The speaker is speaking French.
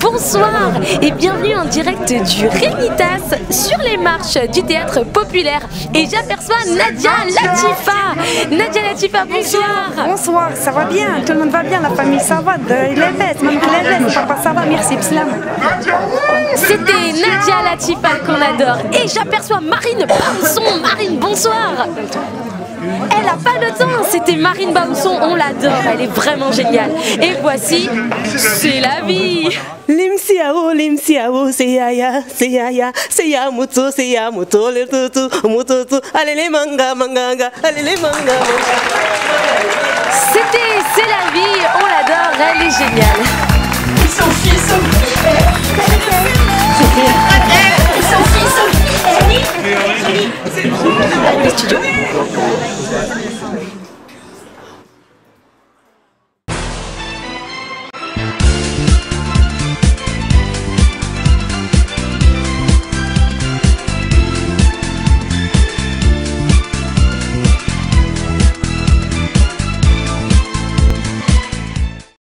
bonsoir et bienvenue en direct du Rémitas sur les marches du théâtre populaire. Et j'aperçois Nadia Latifa. Nadia Latifa, bonsoir. Bonsoir, ça va bien, tout le monde va bien, la famille ça va, l'Eves, maman l'Eves, papa ça va, merci, Pslam. C'était Nadia Latifa qu'on adore. Et j'aperçois Marine Bausson. Marine, bonsoir. Elle a pas le temps, c'était Marine Bausson, on l'adore, elle est vraiment géniale. Et voici, c'est la vie. Limsiao, limsiao, c'est yaya, c'est yaya, c'est ya muto, c'est ya muto, le tutu, mututu, allez les manga, manganga, allez les manga, manga. C'était C'est la vie, on l'adore, elle est géniale.